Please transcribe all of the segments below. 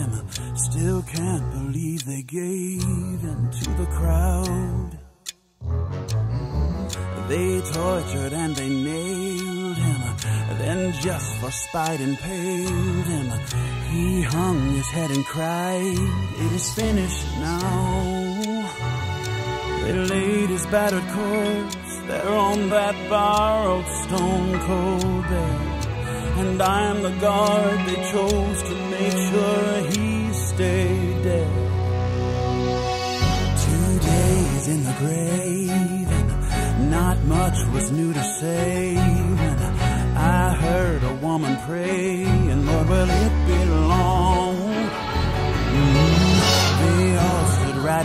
him. Still can't believe they gave him to the crowd. They tortured and they nailed him. Then just for spite impaled him. He hung his head and cried, it is finished now. They laid his battered corpse there on that borrowed stone cold bed. And I'm the guard they chose to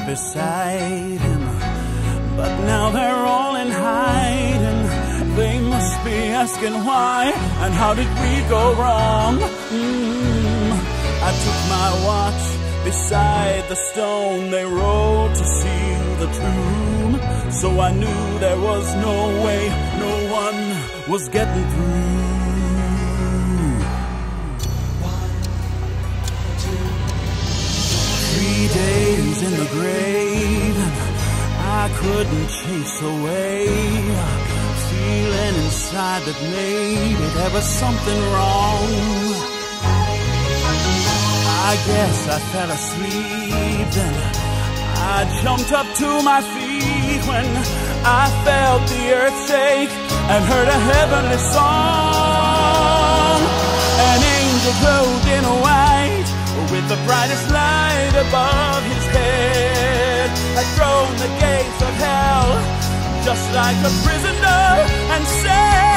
beside him, but now they're all in hiding. They must be asking why and how did we go wrong? Mm. I took my watch beside the stone they rolled to seal the tomb. So I knew there was no way, no one was getting through. Couldn't chase away feeling inside that maybe there was something wrong. I guess I fell asleep then. I jumped up to my feet when I felt the earth shake and heard a heavenly song. An angel clothed in white with the brightest light above had thrown the gates of hell. Just like a prisoner and said,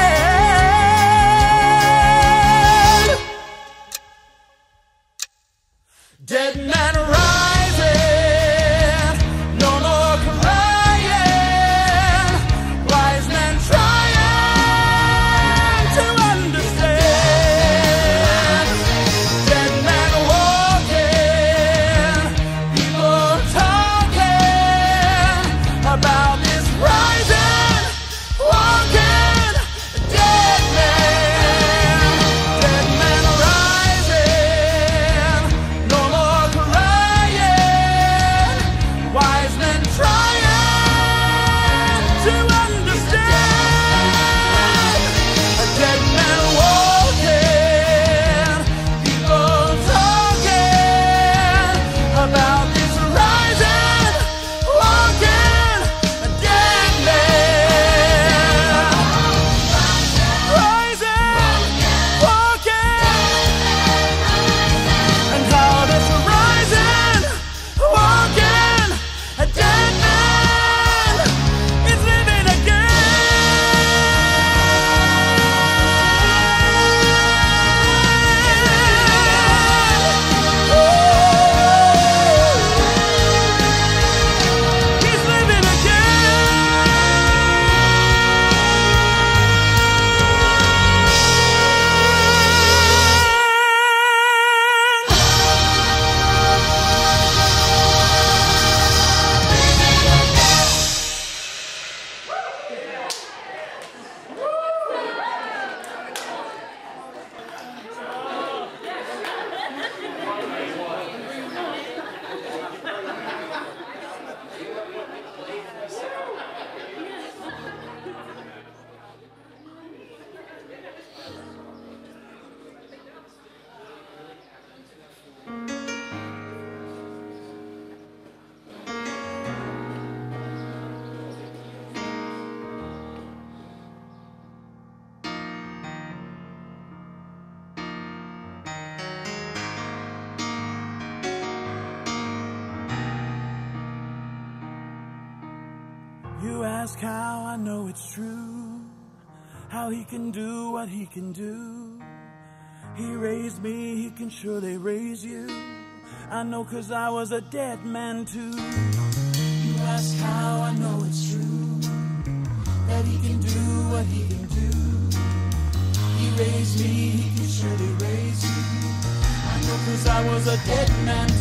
ask how I know it's true, how he can do what he can do. He raised me, he can surely raise you. I know cause I was a dead man too. You ask how I know it's true, that he can do what he can do. He raised me, he can surely raise you. I know cause I was a dead man.